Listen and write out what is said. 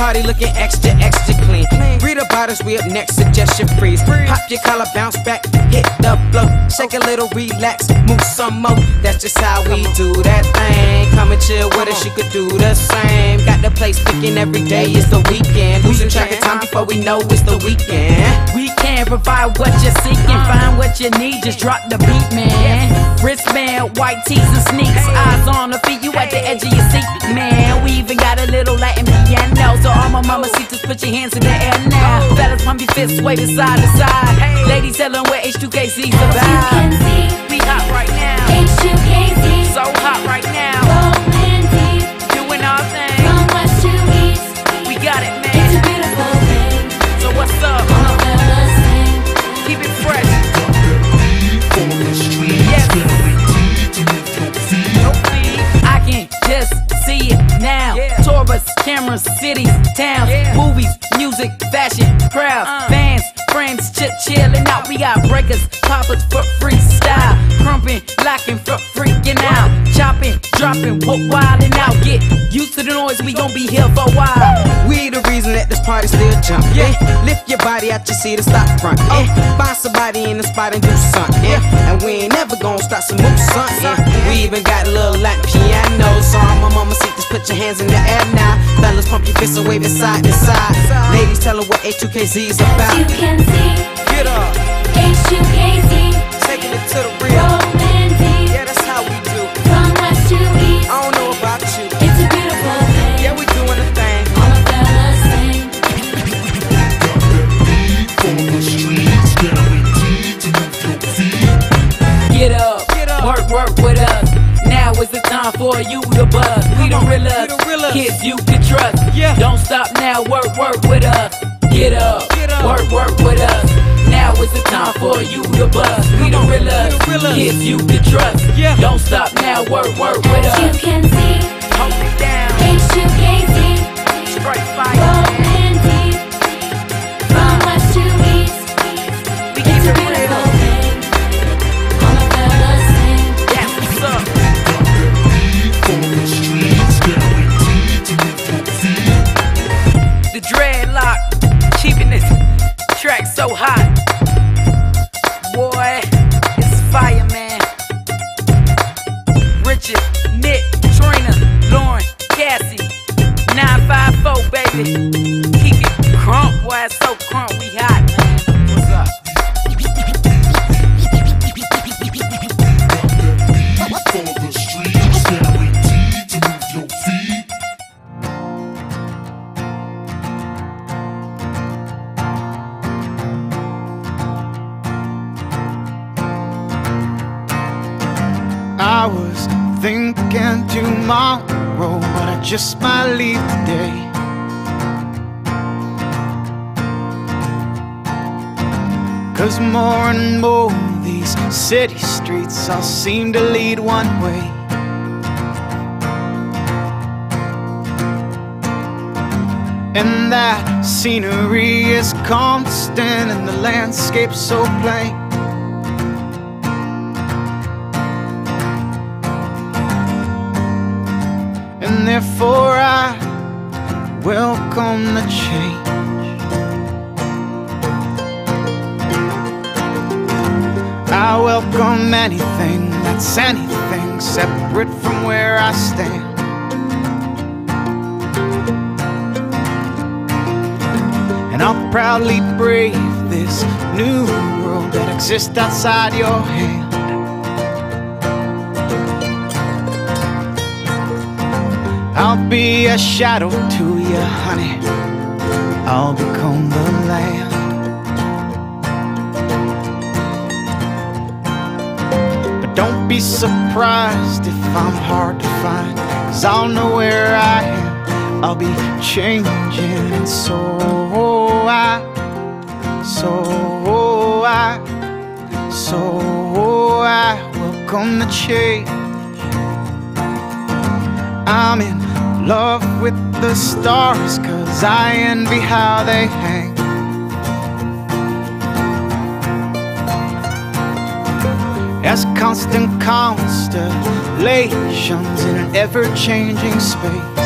party looking extra, extra clean. Read about us, we up next, suggestion freeze. Pop your collar, bounce back, hit the blow. Shake a little, relax, move some more. That's just how we do that thing. Come and chill with us, you could do the same. Got the place picking every day is the weekend. Losing track of time before we know it's the weekend. We can provide what you're seeking, uh. find what you need, just drop the beat, man. Wristband, white tees and sneaks, eyes on the feet, you at the edge of your seat, man. We even got a little Latin piano, my mama see just put your hands in the air now. Fellas pump your fists, wave it side to side. Ladies telling where H2KC's As you can about. see, We hot right now, H2KZ, cities, towns, movies, music, fashion, crowds, uh. fans, friends, ch- chilling out. We got breakers, poppers for freestyle, crumping, locking for freaking out, chopping, dropping, whoop, and out. Get used to the noise, we gon' be here for a while. We the reason that this party still jumpin'. Yeah. Lift your body out your seat and stop front. Yeah. Find somebody in the spot and do something. Yeah. And we ain't never gonna stop some moves, son. Yeah. We even got a little Latin piano. So all my mama see just put your hands in the air now. Fellas pump your fists and wave it side to side. Ladies tell her what H2KZ is As you about. can see, Get up, H2KZ, taking it to the for you the buzz. We the realest, we the realest. kids you can trust. Yeah. Don't stop now, work, work with us. Get up, Get up. work, work with us. Now is the time for you to buzz. We the on, we realest, the realest. kids you can trust. Yeah. Don't stop now, work, work dreadlock, keeping this track so hot. Boy, it's fire, man. Richard, Nick, Trina, Lauren, Cassie, 954, baby. Keep it crunk, boy, it's so I was thinking tomorrow, but I just might leave today. Cause more and more these city streets all seem to lead one way. And that scenery is constant and the landscape so plain. And therefore I welcome the change. I welcome anything that's anything separate from where I stand. And I'll proudly brave this new world that exists outside your hand. Be a shadow to you, honey. I'll become the land. But don't be surprised if I'm hard to find, cause I'll know where I am. I'll be changing, and so I, so I, so I welcome the change. I'm in love with the stars, cause I envy how they hang. As constant constellations in an ever changing space.